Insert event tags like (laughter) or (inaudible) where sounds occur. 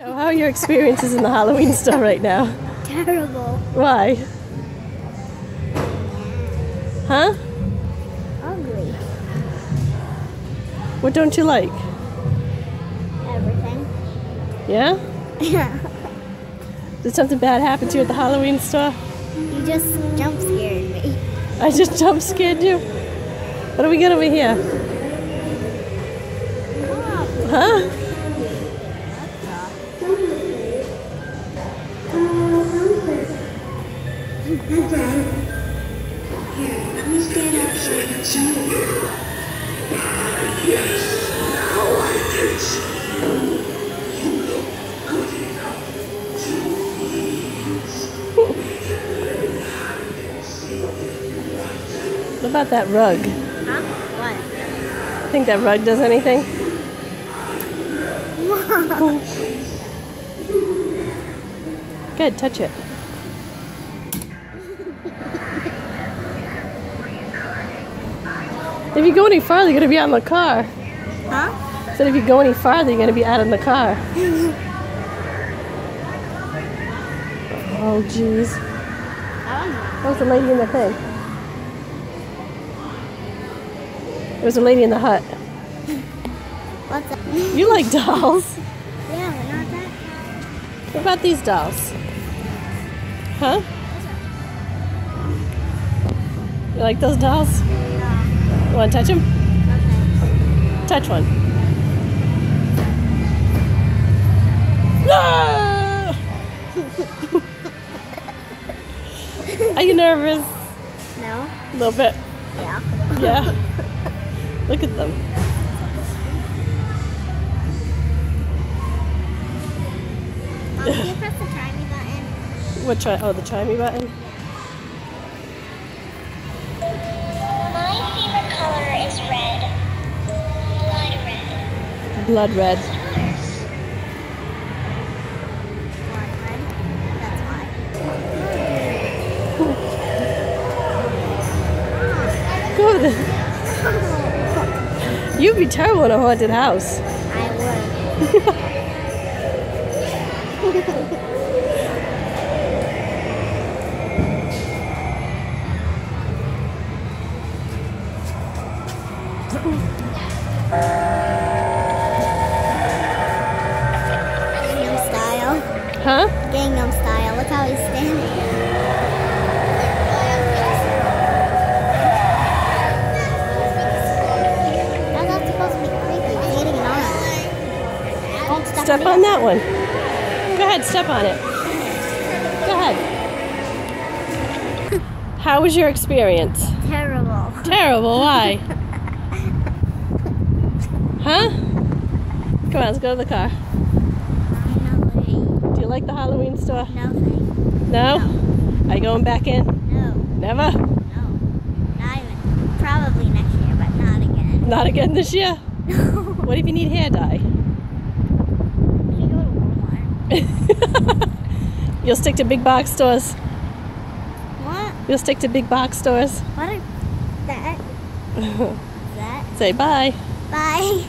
So how are your experiences in the Halloween store right now? Terrible. Why? Huh? Ugly. What don't you like? Everything. Yeah? Yeah. (laughs) Did something bad happen to you at the Halloween store? you just jump scared me. I just jump scared you. What do we got over here? Huh? What about that rug? Huh? What? Think that rug does anything? (laughs) Good, touch it. If you go any farther, you're gonna be out in the car. Huh? Said if you go any farther, you're gonna be out in the car. (laughs) Oh, jeez. I. That was the lady in the thing. There was a lady in the hut. What's? You like dolls. (laughs) Yeah, we're not that. What about these dolls? Huh? You like those dolls? Want to touch him? Okay. Touch one. No! Are you nervous? No? A little bit. Yeah. Yeah. (laughs) Look at them. Um, can you press the try me button? What try? Oh, the me button. Blood red. Good. You'd be terrible in a haunted house. I would. (laughs) Huh? Gangnam style. Look how he's standing. That's not supposed to be creepy. He's eating an arm. Don't step, Step on that one. Go ahead, step on it. Go ahead. How was your experience? Terrible. Terrible. Why? (laughs) Huh? Come on, let's go to the car. No way. Do you like the Halloween store? No thanks. No? Are you going back in? No. Never? No. Not even. Probably next year, but not again. Not again this year? No. (laughs) What if you need hair dye? We go to Walmart. (laughs) You'll stick to big box stores. What? You'll stick to big box stores. What that? (laughs) That? Say bye. Bye.